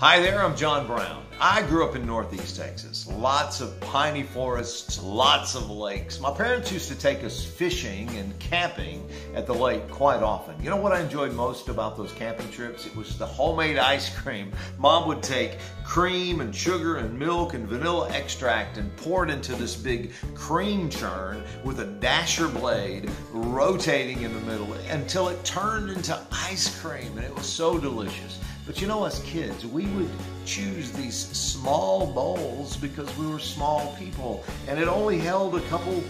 Hi there, I'm John Brown. I grew up in Northeast Texas. Lots of piney forests, lots of lakes. My parents used to take us fishing and camping at the lake quite often. You know what I enjoyed most about those camping trips? It was the homemade ice cream. Mom would take cream and sugar and milk and vanilla extract and pour it into this big cream churn with a dasher blade rotating in the middle until it turned into ice cream and it was so delicious. But you know, as kids, we would choose these small bowls because we were small people and it only held a couple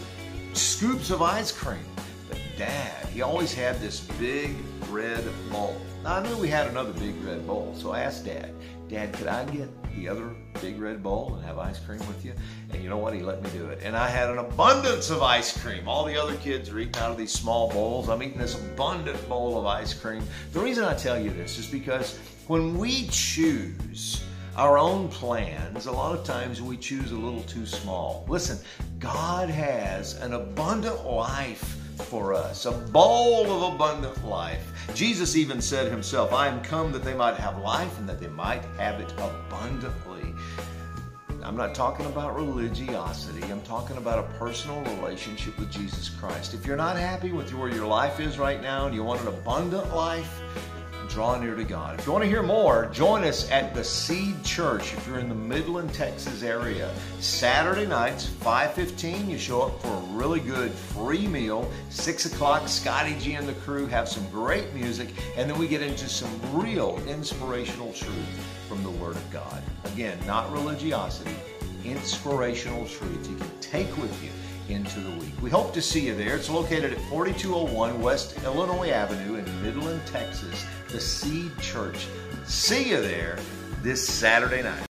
scoops of ice cream. But Dad, he always had this big red bowl. Now, I knew we had another big red bowl, so I asked Dad, Dad, could I get the other big red bowl and have ice cream with you? You know what? He let me do it. And I had an abundance of ice cream. All the other kids are eating out of these small bowls. I'm eating this abundant bowl of ice cream. The reason I tell you this is because when we choose our own plans, a lot of times we choose a little too small. Listen, God has an abundant life for us, a bowl of abundant life. Jesus even said himself, I am come that they might have life and that they might have it abundantly. I'm not talking about religiosity. I'm talking about a personal relationship with Jesus Christ. If you're not happy with where your life is right now and you want an abundant life, draw near to God. If you want to hear more, join us at the Seed Church if you're in the Midland, Texas area. Saturday nights, 5.15, you show up for a really good free meal. 6 o'clock, Scotty G and the crew have some great music, and then we get into some real inspirational truth from the Word of God. Again, not religiosity, inspirational truth you can take with you into the week. We hope to see you there. It's located at 4201 West Illinois Avenue in Midland, Texas, the Seed Church. See you there this Saturday night.